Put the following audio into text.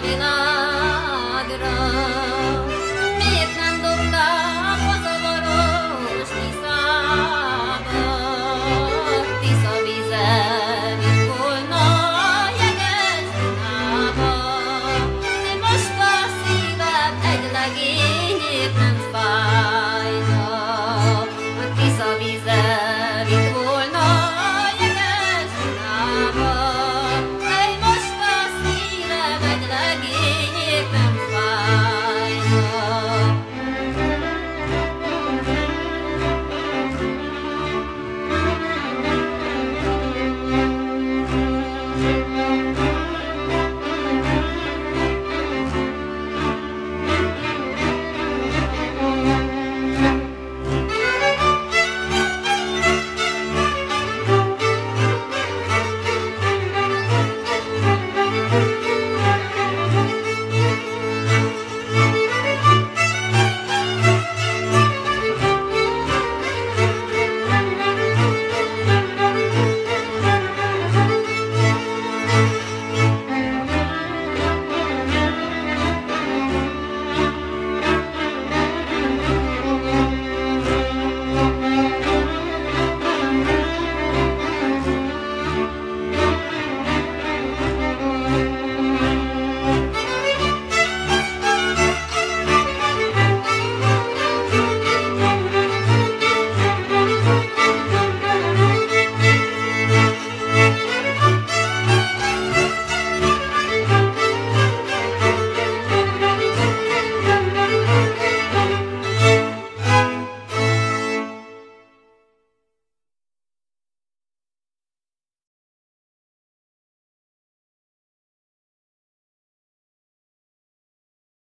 szegényét nem